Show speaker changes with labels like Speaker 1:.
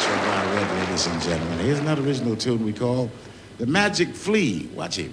Speaker 1: Metro Red, ladies and gentlemen. Here's another original tune we call The Magic Flea. Watch him.